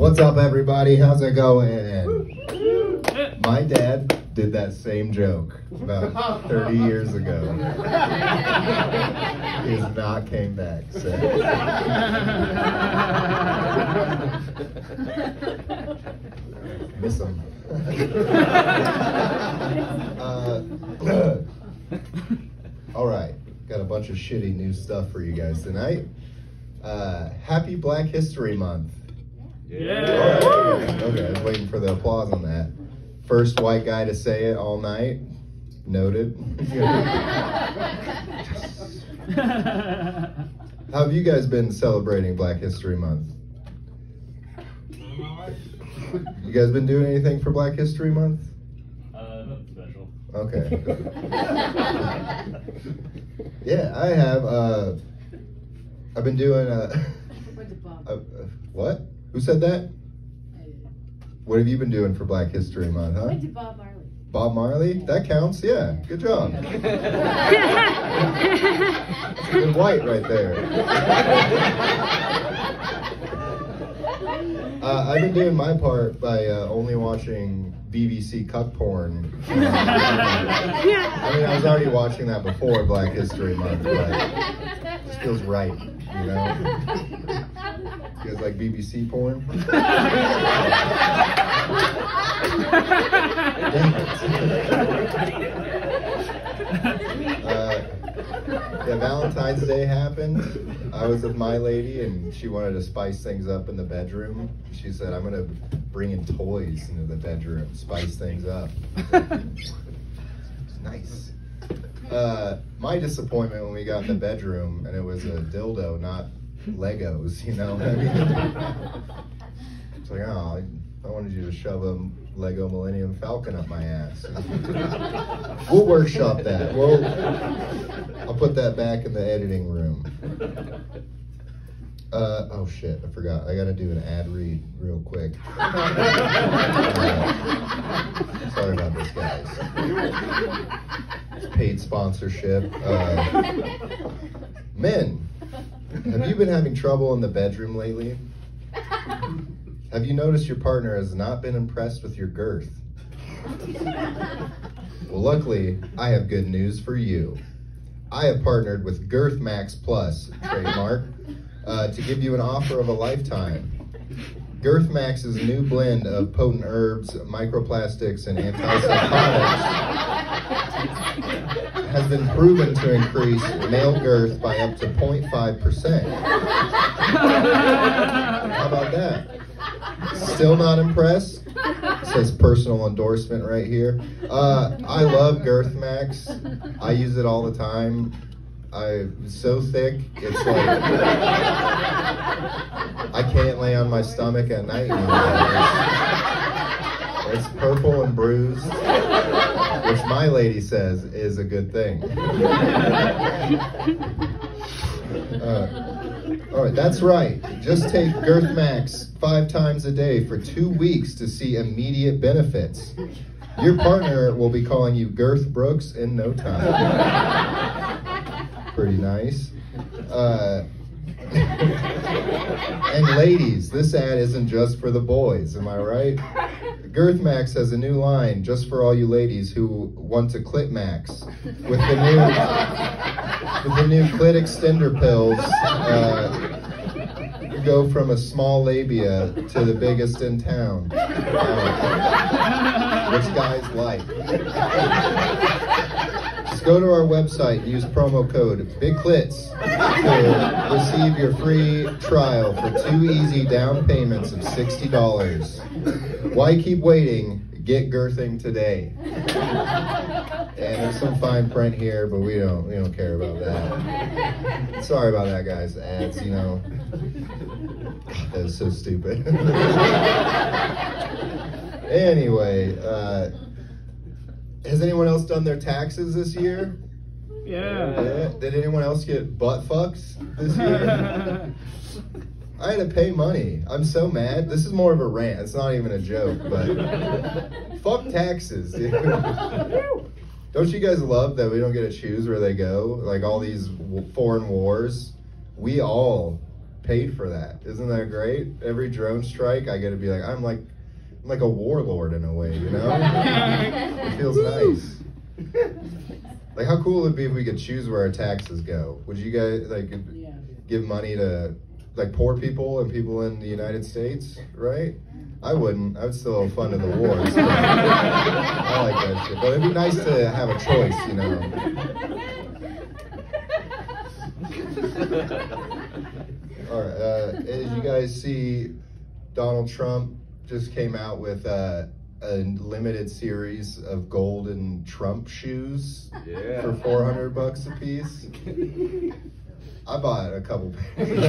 What's up, everybody? How's it going? My dad did that same joke about 30 years ago. He has not came back since. Miss him. uh, all right, got a bunch of shitty new stuff for you guys tonight. Uh, happy Black History Month. Yeah. Okay, I was waiting for the applause on that. First white guy to say it all night. Noted. How have you guys been celebrating Black History Month? You guys been doing anything for Black History Month? Uh, nothing special. Okay. yeah, I have. Uh, I've been doing. Uh, Went to Bob. uh, uh, what? Who said that? What have you been doing for Black History Month, huh? To Bob Marley. Bob Marley? That counts, yeah. Good job. That's a good white right there. Uh, I've been doing my part by uh, only watching BBC cuck porn. I mean, I was already watching that before Black History Month, but it just feels right, you know? You guys like BBC porn? Uh, yeah, Valentine's Day happened. I was with my lady, and she wanted to spice things up in the bedroom. She said, "I'm gonna bring in toys into the bedroom, spice things up." nice. Uh, my disappointment when we got in the bedroom, and it was a dildo, not Legos. You know I mean? It's like, oh, I wanted you to shove a Lego Millennium Falcon up my ass. we'll workshop that. We'll, I'll put that back in the editing room. Uh, oh shit, I forgot. I gotta do an ad read real quick. Sorry about this, guys. It's paid sponsorship. Uh, men, have you been having trouble in the bedroom lately? Have you noticed your partner has not been impressed with your girth? Well, luckily, I have good news for you. I have partnered with Girth Max Plus, trademark, uh, to give you an offer of a lifetime. Girth Max's new blend of potent herbs, microplastics, and antipsychotics has been proven to increase male girth by up to 0.5%. How about that? Still not impressed? Says personal endorsement right here. Uh, I love Girth Max. I use it all the time. I'm so thick, it's like I can't lay on my stomach at night anymore. It's purple and bruised, which my lady says is a good thing. Uh, all right, that's right. Just take Girth Max five times a day for two weeks to see immediate benefits. Your partner will be calling you Girth Brooks in no time. Pretty nice. Uh, and ladies, this ad isn't just for the boys, am I right? Girth Max has a new line just for all you ladies who want to clit max with the new with the new clit extender pills. Uh, go from a small labia to the biggest in town, uh, which guys like. Just go to our website use promo code BIGCLITS to receive your free trial for two easy down payments of $60. Why keep waiting? Get girthing today. And there's some fine print here, but we don't we don't care about that. Sorry about that, guys. Ads, you know. That was so stupid. anyway, uh, has anyone else done their taxes this year? Yeah. Yeah. Did anyone else get butt fucks this year? I had to pay money. I'm so mad. This is more of a rant. It's not even a joke, but fuck taxes. don't you guys love that we don't get to choose where they go? Like all these w- foreign wars, we all paid for that. Isn't that great? Every drone strike, I get to be like, I'm like, I'm like a warlord in a way, you know? it feels nice. Like, how cool would it be if we could choose where our taxes go? Would you guys like give money to like poor people and people in the United States, right? I wouldn't. I would still fund the wars. I like that shit. But it'd be nice to have a choice, you know. All right. Uh, as you guys see, Donald Trump just came out with uh, a limited series of golden Trump shoes Yeah. for 400 bucks a piece. I bought a couple pairs.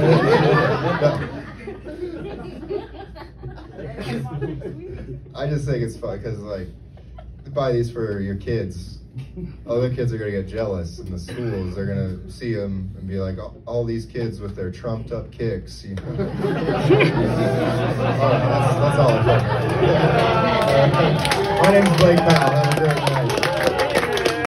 I just think it's fun because, like, buy these for your kids. Other kids are gonna get jealous in the schools. They're gonna see them and be like, "All- "All these kids with their trumped-up kicks." You know? all right, oh, that's, that's all I'm talking about. Uh, my name's Blake Powell. Have a